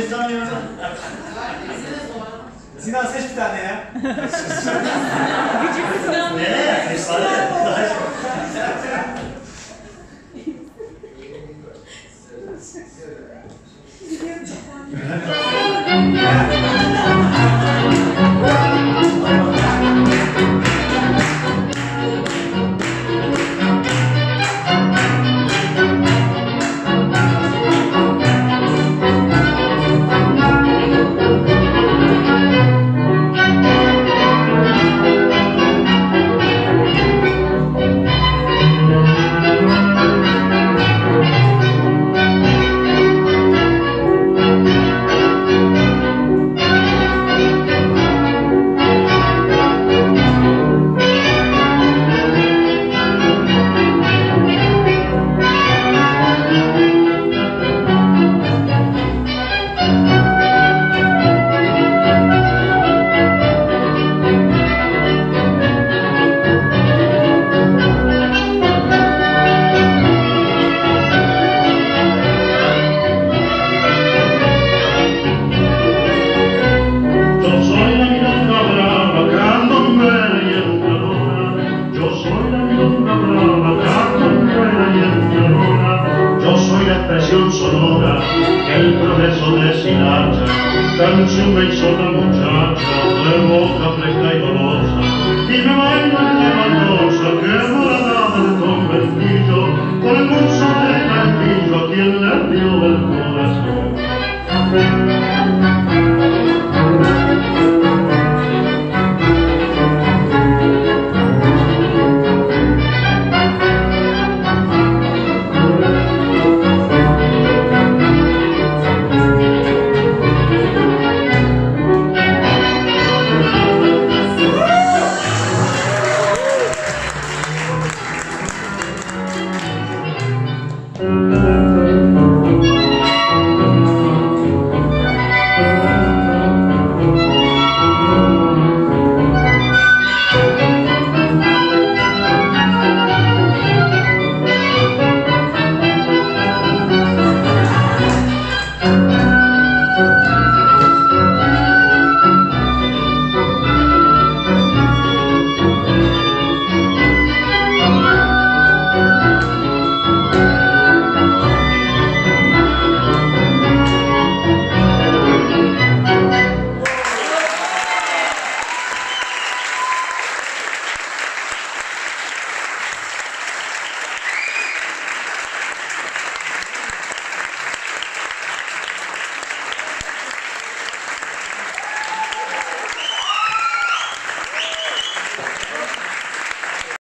heyecanlanıyorum. Sinan seç bir tane ya. Küçük Sinan. Nereye? Seç bana. Expresión sonora el progreso deshilacha. Canción me hizo la muchacha, de boca fresca y dolosa. Y me baila en la baldosa que morada del conventillo, con el pulso de castillo a quien le dio el corazón.